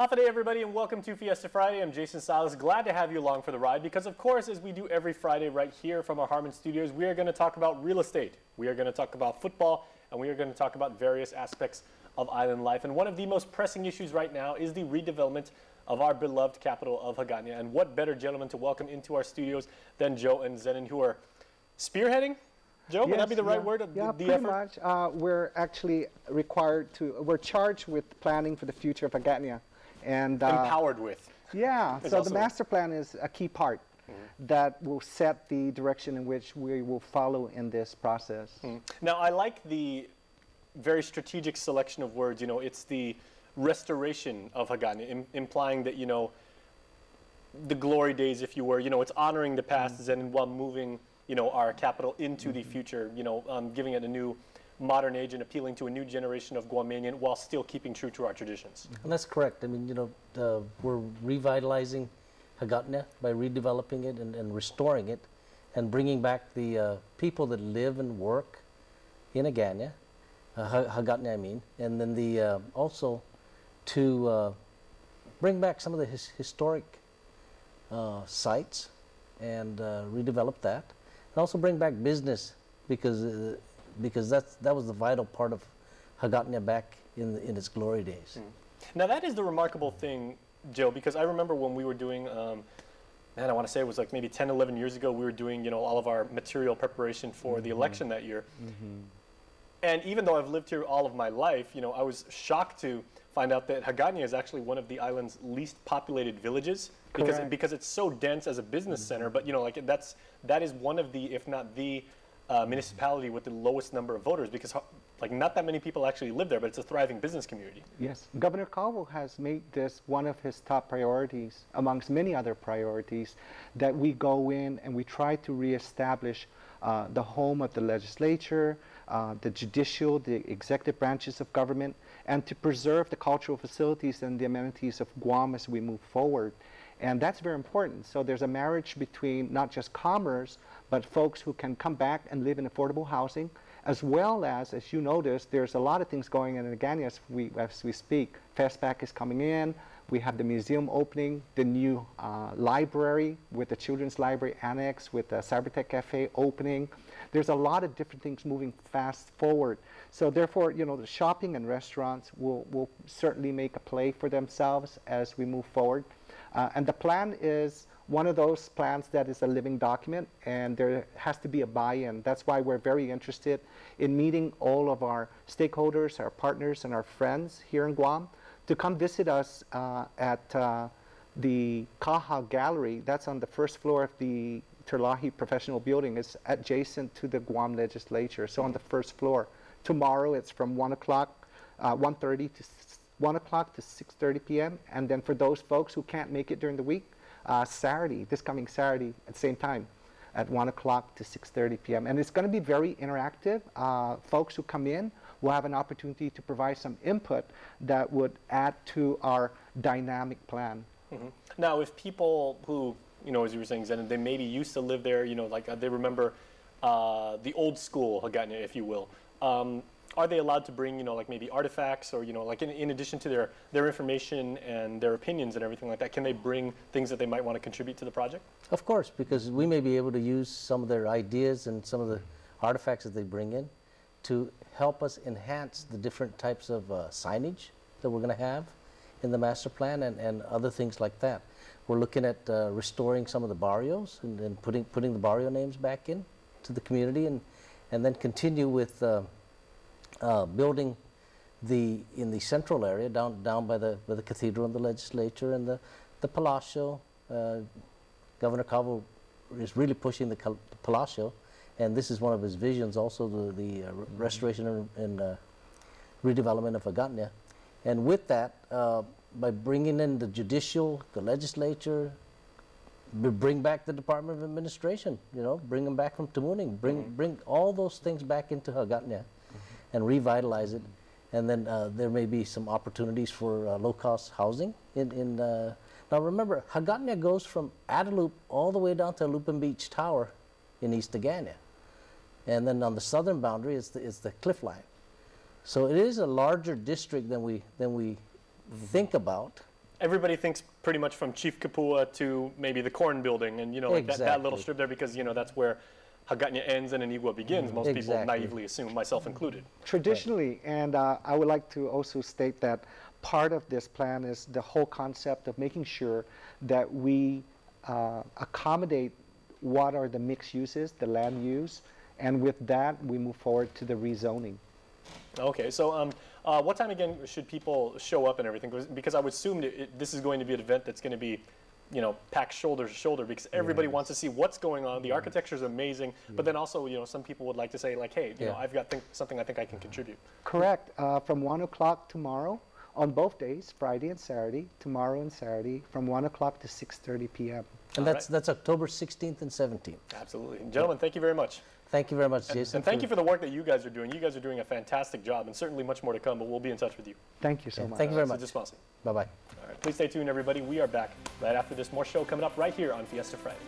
Hafa day, everybody, and welcome to Fiesta Friday. I'm Jason Silas. Glad to have you along for the ride because, of course, as we do every Friday right here from our Harmon studios, we are going to talk about real estate. We are going to talk about football, and we are going to talk about various aspects of island life. And one of the most pressing issues right now is the redevelopment of our beloved capital of Hagåtña. And what better gentlemen to welcome into our studios than Joe and Zenon, who are spearheading Joe, would that be the right yeah. word? Yeah, the, the pretty effort? much. Uh, we're actually required to, we're charged with planning for the future of Hagåtña. And uh, Empowered with. yeah, so the master plan is a key part that will set the direction in which we will follow in this process. Now, I like the very strategic selection of words. You know, it's the restoration of Hagåtña, im- implying that, you know, the glory days, if you were, you know, it's honoring the past and while moving, you know, our capital into the future, you know, um, giving it a new modern age and appealing to a new generation of Guamanian while still keeping true to our traditions. And that's correct. I mean, you know, uh, we're revitalizing Hagåtña by redeveloping it and, and restoring it and bringing back the uh, people that live and work in uh, Hagåtña, I mean, and then the uh, also to uh, bring back some of the his historic uh, sites and uh, redevelop that, and also bring back business because because that's that was the vital part of Hagåtña back in in its glory days. Hmm. Now that is the remarkable thing, Joe, because I remember when we were doing, um, man, I want to say it was like maybe 10, 11 years ago, we were doing, you know, all of our material preparation for the mm-hmm. election that year. Mm-hmm. And even though I've lived here all of my life, you know, I was shocked to find out that Hagåtña is actually one of the island's least populated villages because because it's so dense as a business mm-hmm. center. But you know, like that's that is one of the, if not the, uh, municipality with the lowest number of voters because like not that many people actually live there, but it's a thriving business community. Yes, Governor Calvo has made this one of his top priorities, amongst many other priorities, that we go in and we try to reestablish uh, the home of the legislature, uh, the judicial, the executive branches of government, and to preserve the cultural facilities and the amenities of Guam as we move forward. And that's very important. So there's a marriage between not just commerce, but folks who can come back and live in affordable housing, as well as, as you noticed, there's a lot of things going on in Agana as we, as we speak. Fastback is coming in. We have the museum opening, the new uh, library with the Children's Library Annex, with the Cybertech Cafe opening. There's a lot of different things moving fast forward. So therefore, you know, the shopping and restaurants will, will certainly make a play for themselves as we move forward. Uh, and the plan is one of those plans that is a living document, and there has to be a buy-in. That's why we're very interested in meeting all of our stakeholders, our partners, and our friends here in Guam to come visit us uh, at uh, the Kaha Gallery. That's on the first floor of the Terlaje Professional Building. It's adjacent to the Guam Legislature, so on the first floor. Tomorrow, it's from 1 o'clock, uh, 1.30 to 1 o'clock to 6.30 p.m. And then for those folks who can't make it during the week, uh, Saturday, this coming Saturday at the same time, at 1 o'clock to 6.30 p.m. And it's going to be very interactive. Uh, folks who come in will have an opportunity to provide some input that would add to our dynamic plan. Now, if people who, you know, as you were saying, Zen, they maybe used to live there, you know, like uh, they remember uh, the old school Hagåtña, if you will, um, are they allowed to bring, you know, like maybe artifacts or, you know, like in, in addition to their, their information and their opinions and everything like that, can they bring things that they might want to contribute to the project? Of course, because we may be able to use some of their ideas and some of the artifacts that they bring in to help us enhance the different types of uh, signage that we're going to have in the master plan and, and other things like that. We're looking at uh, restoring some of the barrios and, putting, putting the barrio names back in to the community and, and then continue with uh, uh, building the in the central area down down by the by the cathedral and the legislature and the the Palacio. Uh, Governor Calvo is really pushing the Cal- Palacio, and this is one of his visions. Also, the the uh, re- restoration and, and uh, redevelopment of Hagåtña, and with that, uh, by bringing in the judicial, the legislature, b- bring back the Department of Administration. You know, bring them back from Tamuning. Bring bring all those things back into Hagåtña, and revitalize it. And then uh, there may be some opportunities for uh, low-cost housing. In in uh, now remember, Hagåtña goes from Adelup all the way down to Alupang Beach Tower in East Agana, and then on the southern boundary is the is the cliff line. So it is a larger district than we than we think about. everybody thinks pretty much from Chief Quipuha to maybe the corn building and, you know, like that, that little strip there because, you know, that's where Hagåtña ends and Anigua begins. Most people naively assume, myself included. Traditionally, and uh, I would like to also state that part of this plan is the whole concept of making sure that we uh, accommodate what are the mixed uses, the land use, and with that, we move forward to the rezoning. Okay, so um, uh, what time again should people show up and everything? Because I would assume it, this is going to be an event that's going to be, you know, packed shoulder to shoulder because everybody wants to see what's going on. The architecture is amazing, but then also, you know, some people would like to say like, hey, you know, I've got think- something I think I can contribute. Correct. Uh, from 1 o'clock tomorrow, on both days, Friday and Saturday, tomorrow and Saturday, from 1 o'clock to 6.30 p.m. And All that's, that's October 16th and 17th. Absolutely, gentlemen. Thank you very much. Thank you very much, Jason. and thank you for the work that you guys are doing. You guys are doing a fantastic job, and certainly much more to come. But we'll be in touch with you. Thank you so Yeah, much. thank you very So much. just Bye-bye. All right, please stay tuned, everybody. We are back right after this. More show coming up right here on Fiesta Friday.